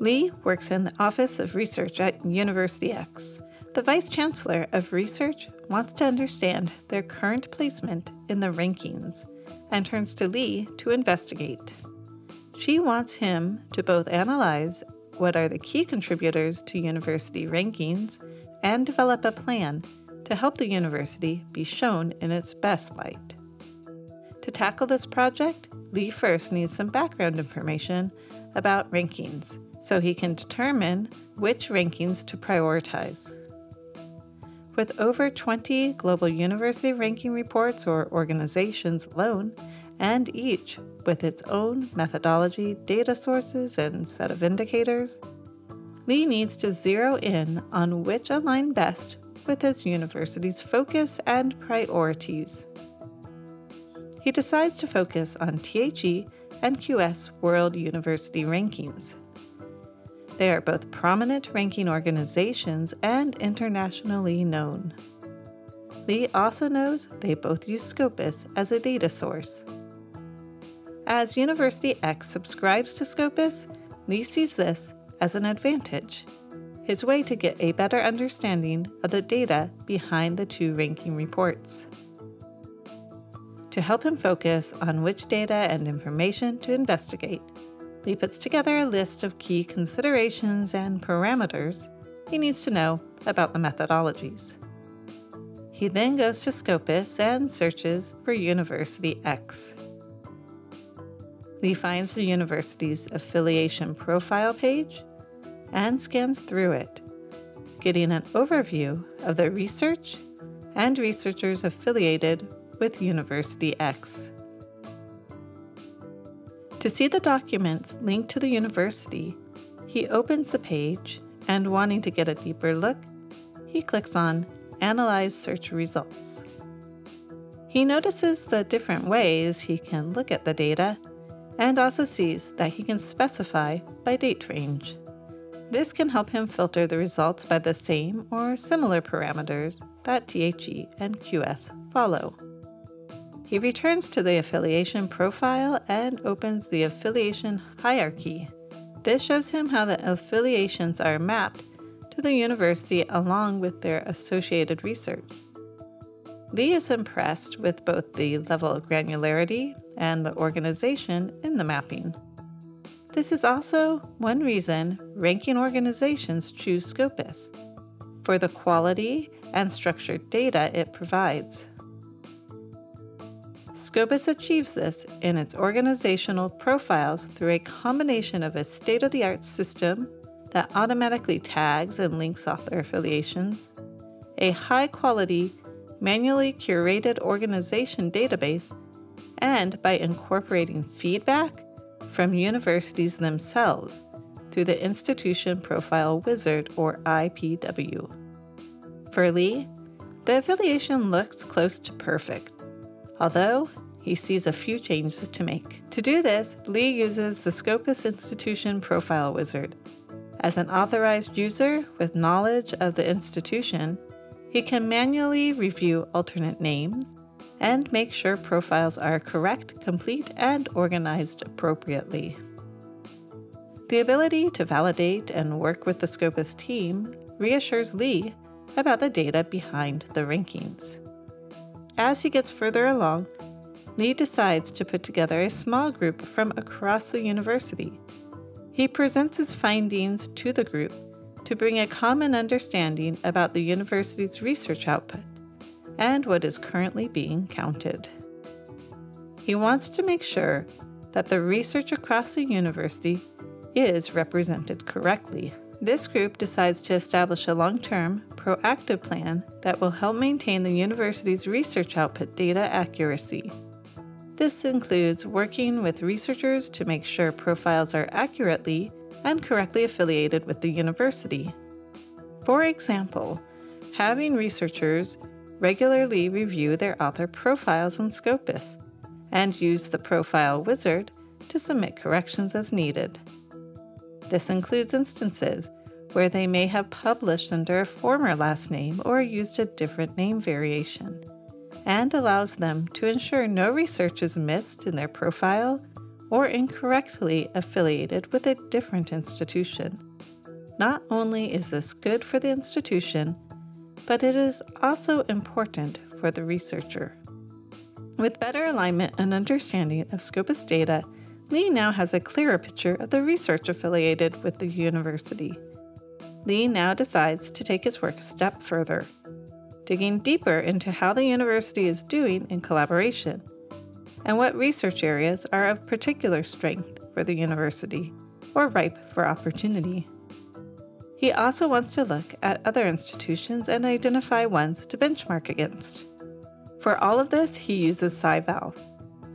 Lee works in the Office of Research at University X. The Vice Chancellor of Research wants to understand their current placement in the rankings and turns to Lee to investigate. She wants him to both analyze what are the key contributors to university rankings and develop a plan to help the university be shown in its best light. To tackle this project, Lee first needs some background information about rankings so he can determine which rankings to prioritize. With over 20 global university ranking reports or organizations alone, and each with its own methodology, data sources, and set of indicators, Lee needs to zero in on which align best with his university's focus and priorities. He decides to focus on THE and QS World University rankings. They are both prominent ranking organizations and internationally known. Lee also knows they both use Scopus as a data source. As University X subscribes to Scopus, Lee sees this as an advantage, his way to get a better understanding of the data behind the two ranking reports. To help him focus on which data and information to investigate, Lee puts together a list of key considerations and parameters he needs to know about the methodologies. He then goes to Scopus and searches for University X. Lee finds the university's affiliation profile page and scans through it, getting an overview of the research and researchers affiliated with University X. To see the documents linked to the university, he opens the page and, wanting to get a deeper look, he clicks on Analyze Search Results. He notices the different ways he can look at the data and also sees that he can specify by date range. This can help him filter the results by the same or similar parameters that THE and QS follow. He returns to the affiliation profile and opens the affiliation hierarchy. This shows him how the affiliations are mapped to the university along with their associated research. Lee is impressed with both the level of granularity and the organization in the mapping. This is also one reason ranking organizations choose Scopus for the quality and structured data it provides. Scopus achieves this in its organizational profiles through a combination of a state of the art system that automatically tags and links author affiliations, a high quality, manually curated organization database, and by incorporating feedback from universities themselves through the Institution Profile Wizard or IPW. For Lee, the affiliation looks close to perfect although he sees a few changes to make. To do this, Lee uses the Scopus Institution Profile Wizard. As an authorized user with knowledge of the institution, he can manually review alternate names and make sure profiles are correct, complete, and organized appropriately. The ability to validate and work with the Scopus team reassures Lee about the data behind the rankings. As he gets further along, Lee decides to put together a small group from across the university. He presents his findings to the group to bring a common understanding about the university's research output and what is currently being counted. He wants to make sure that the research across the university is represented correctly. This group decides to establish a long term, proactive plan that will help maintain the university's research output data accuracy. This includes working with researchers to make sure profiles are accurately and correctly affiliated with the university. For example, having researchers regularly review their author profiles in Scopus and use the Profile Wizard to submit corrections as needed. This includes instances where they may have published under a former last name or used a different name variation, and allows them to ensure no research is missed in their profile or incorrectly affiliated with a different institution. Not only is this good for the institution, but it is also important for the researcher. With better alignment and understanding of Scopus data, Lee now has a clearer picture of the research affiliated with the university. Lee now decides to take his work a step further, digging deeper into how the university is doing in collaboration and what research areas are of particular strength for the university or ripe for opportunity. He also wants to look at other institutions and identify ones to benchmark against. For all of this, he uses SciVal,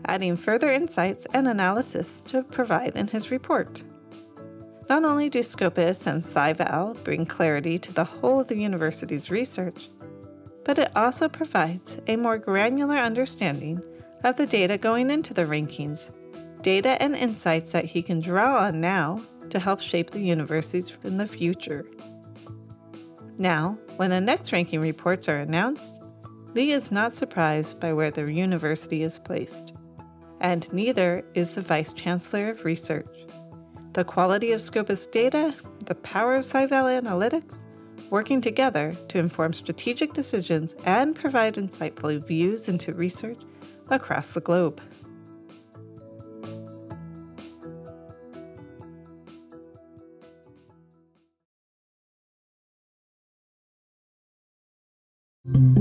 adding further insights and analysis to provide in his report. Not only do Scopus and SciVal bring clarity to the whole of the university's research, but it also provides a more granular understanding of the data going into the rankings, data and insights that he can draw on now to help shape the universities in the future. Now, when the next ranking reports are announced, Lee is not surprised by where the university is placed, and neither is the Vice Chancellor of Research the quality of Scopus data, the power of SciVal Analytics, working together to inform strategic decisions and provide insightful views into research across the globe. Mm-hmm.